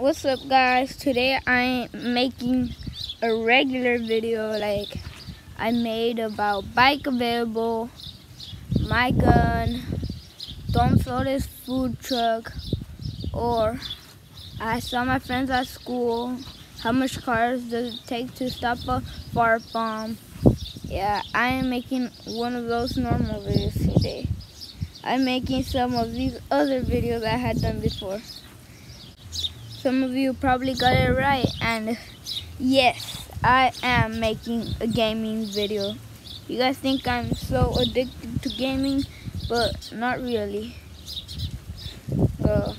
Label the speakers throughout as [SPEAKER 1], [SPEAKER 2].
[SPEAKER 1] what's up guys? Today i'm making a regular video like i made about bike available my gun don't throw this food truck or i saw my friends at school how much cars does it take to stop a fart bomb? Yeah i am making one of those normal videos today. I'm making some of these other videos i had done before some of you probably got it right and yes, I am making a gaming video. You guys think I'm so addicted to gaming, but not really. So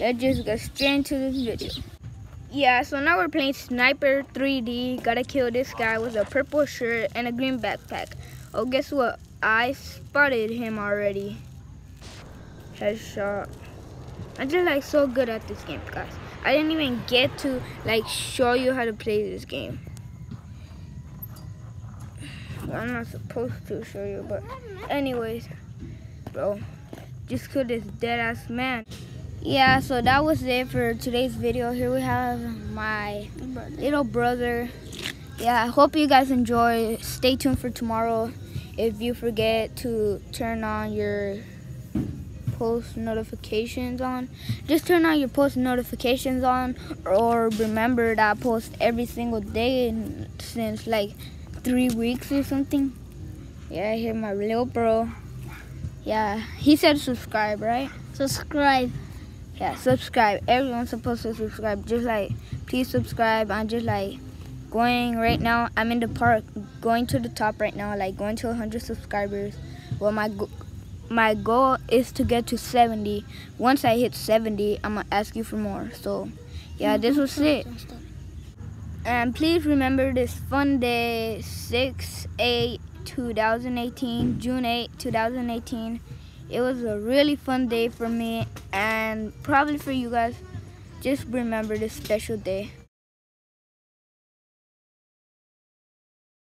[SPEAKER 1] let's just get straight into this video. Yeah, so now we're playing Sniper 3D. Gotta kill this guy with a purple shirt and a green backpack. Oh, guess what? I spotted him already. Headshot. I'm just like so good at this game, guys. I didn't even get to like show you how to play this game. Well, I'm not supposed to show you, but anyways, bro, just kill this dead ass man. Yeah, so that was it for today's video. Here we have my little brother. Yeah, I hope you guys enjoy. Stay tuned for tomorrow. If you forget to turn on your post notifications on. Just turn on your post notifications on or remember that I post every single day since like three weeks or something. Yeah, I hear my little bro. Yeah, he said subscribe, right?
[SPEAKER 2] Subscribe.
[SPEAKER 1] Yeah, subscribe. Everyone's supposed to subscribe. Just like, please subscribe. I'm just like going right now. I'm in the park, going to the top right now, like going to 100 subscribers. Well, my my goal is to get to 70. Once I hit 70, I'm gonna ask you for more. So, yeah, this was it. And please remember this fun day, 6 8 2018, June 8 2018. It was a really fun day for me and probably for you guys. Just remember this special day.